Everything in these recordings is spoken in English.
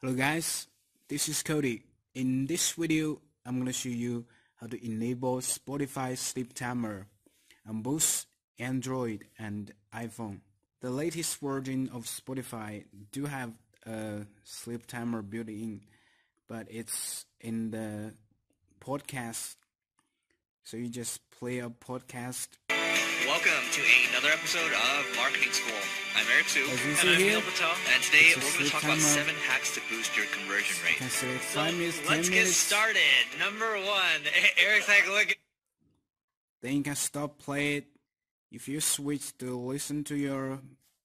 Hello guys, this is Cody. In this video, I'm gonna show you how to enable Spotify sleep timer on both Android and iPhone. The latest version of Spotify do have a sleep timer built in, but it's in the podcast. So you just play a podcast Welcome to another episode of Marketing School. I'm Eric Siu. And I'm here, Neil Patel. And today we're going to talk about seven hacks to boost your conversion rate. So, 5 minutes, let's get started. Number one, Eric's like, look. Then you can stop play it. If you switch to listen to your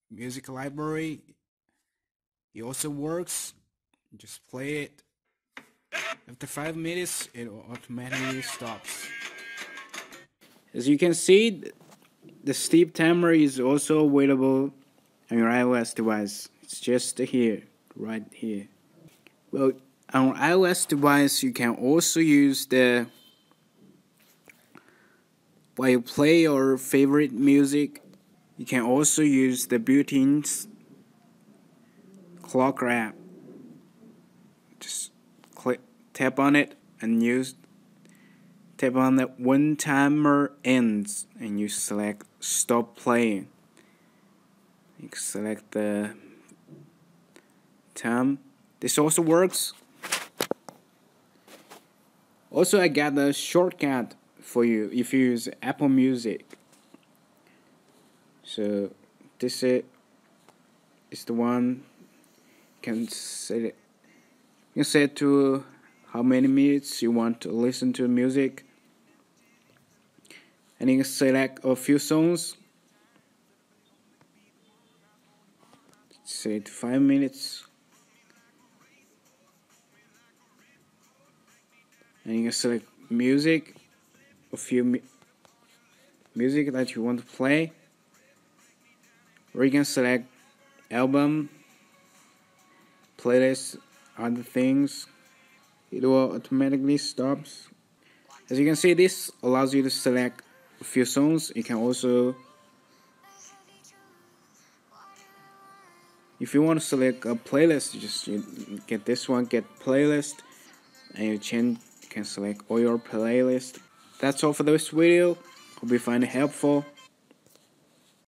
music library, it also works. Just play it. After five minutes, it automatically stops. As you can see, the sleep timer is also available on your iOS device. It's just here, right here. Well, on iOS device, you can also use the while you play your favorite music, you can also use the built-in clock app. Just click, tap on it, and use tap on that when timer ends, and you select stop playing. You can select the time. This also works. Also, I got a shortcut for you if you use Apple Music. So this is, is the one you can set it. You can set to how many minutes you want to listen to music, and you can select a few songs. Set five minutes. And you can select music a few mu- music that you want to play or you can select album playlist other things it will automatically stops as you can see this allows you to select few songs you can also if you want to select a playlist just get this one get playlist and you change can select all your playlist that's all for this video. Hope you find it helpful.